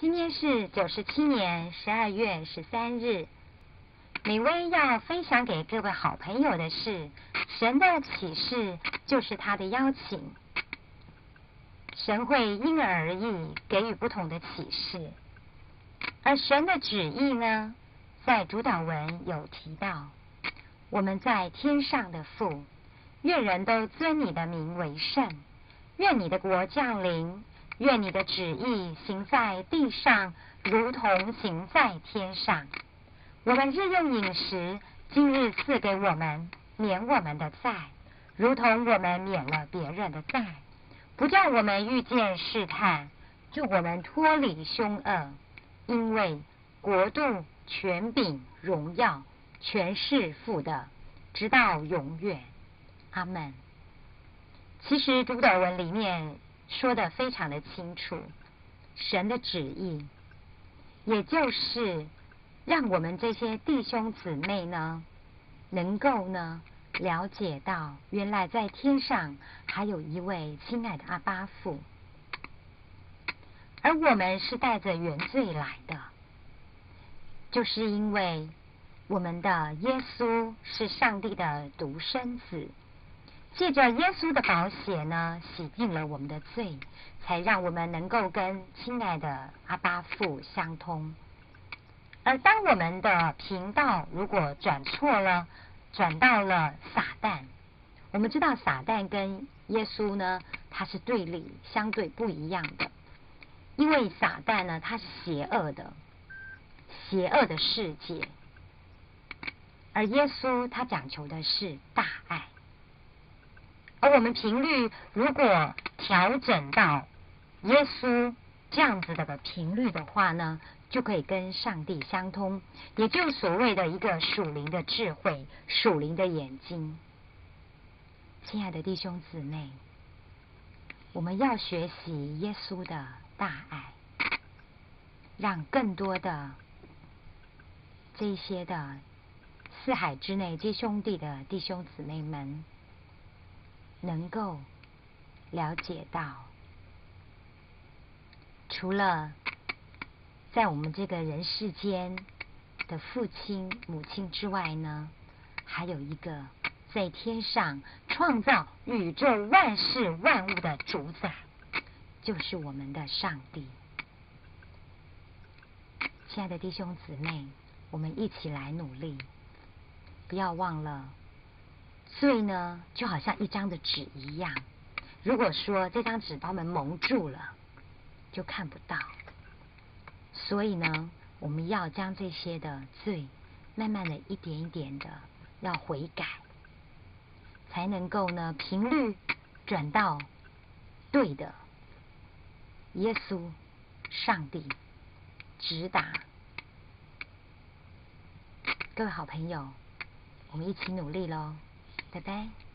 今天是九十七年十二月十三日，美薇要分享给各位好朋友的是神的启示，就是他的邀请。神会因人而异给予不同的启示，而神的旨意呢，在主导文有提到：我们在天上的父，愿人都尊你的名为圣，愿你的国降临。愿你的旨意行在地上，如同行在天上。我们日用饮食，今日赐给我们，免我们的债，如同我们免了别人的债。不叫我们遇见试探，祝我们脱离凶恶。因为国度、权柄、荣耀，全是父的，直到永远。阿门。其实主导文里面。说的非常的清楚，神的旨意，也就是让我们这些弟兄姊妹呢，能够呢了解到，原来在天上还有一位亲爱的阿巴父，而我们是带着原罪来的，就是因为我们的耶稣是上帝的独生子。借着耶稣的宝血呢，洗净了我们的罪，才让我们能够跟亲爱的阿巴父相通。而当我们的频道如果转错了，转到了撒旦，我们知道撒旦跟耶稣呢，它是对立、相对不一样的。因为撒旦呢，它是邪恶的，邪恶的世界；而耶稣他讲求的是大爱。而我们频率如果调整到耶稣这样子的个频率的话呢，就可以跟上帝相通，也就所谓的一个属灵的智慧、属灵的眼睛。亲爱的弟兄姊妹，我们要学习耶稣的大爱，让更多的这些的四海之内皆兄弟的弟兄姊妹们。能够了解到，除了在我们这个人世间的父亲、母亲之外呢，还有一个在天上创造宇宙万事万物的主宰，就是我们的上帝。亲爱的弟兄姊妹，我们一起来努力，不要忘了。罪呢，就好像一张的纸一样。如果说这张纸把我们蒙住了，就看不到。所以呢，我们要将这些的罪，慢慢的一点一点的要悔改，才能够呢频率转到对的。耶稣，上帝，直达。各位好朋友，我们一起努力喽！拜拜。